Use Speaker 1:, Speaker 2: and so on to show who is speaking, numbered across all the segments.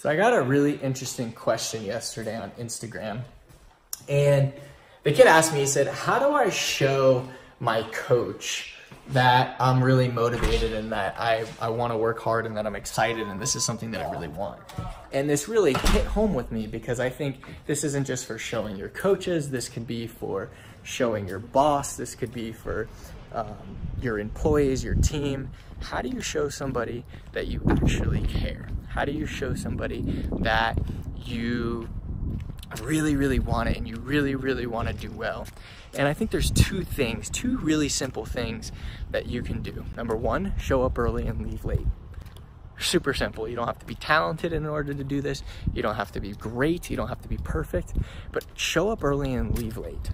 Speaker 1: So I got a really interesting question yesterday on Instagram. And the kid asked me, he said, How do I show my coach that I'm really motivated and that I, I want to work hard and that I'm excited and this is something that I really want? And this really hit home with me because I think this isn't just for showing your coaches, this could be for showing your boss, this could be for um, your employees, your team. How do you show somebody that you actually care? How do you show somebody that you really, really want it and you really, really want to do well? And I think there's two things, two really simple things that you can do. Number one, show up early and leave late. Super simple. You don't have to be talented in order to do this. You don't have to be great. You don't have to be perfect. But show up early and leave late.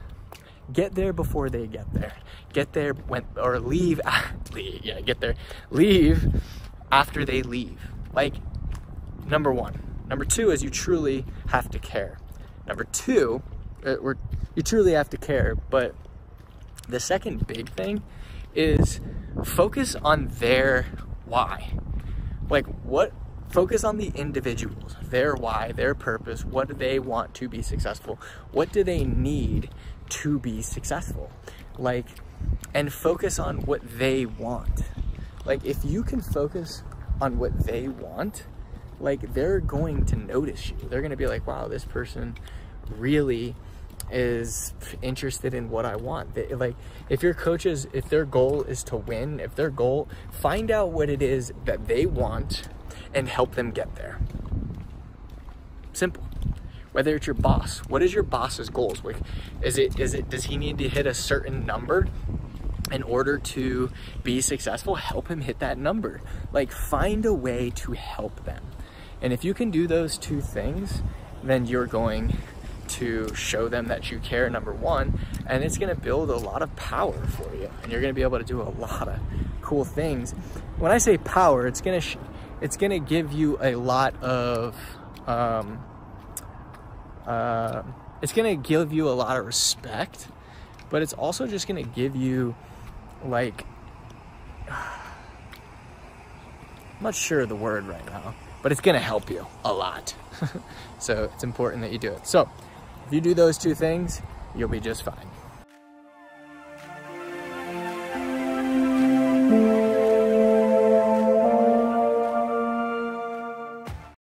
Speaker 1: Get there before they get there. Get there when, or leave, leave yeah, get there. Leave after they leave. Like, number one. Number two is you truly have to care. Number two, uh, you truly have to care, but the second big thing is focus on their why. Like what focus on the individuals, their why, their purpose, what do they want to be successful? What do they need to be successful? Like and focus on what they want. Like if you can focus on what they want, like they're going to notice you. They're going to be like, wow, this person really is interested in what I want. They, like if your coaches, if their goal is to win, if their goal, find out what it is that they want and help them get there. Simple. Whether it's your boss, what is your boss's goals? Like, is it is it does he need to hit a certain number in order to be successful? Help him hit that number. Like find a way to help them. And if you can do those two things, then you're going to show them that you care, number one, and it's gonna build a lot of power for you. And you're gonna be able to do a lot of cool things. When I say power, it's gonna, it's gonna give you a lot of, um, uh, it's gonna give you a lot of respect, but it's also just gonna give you like, I'm not sure of the word right now, but it's gonna help you a lot. so it's important that you do it. So if you do those two things, you'll be just fine.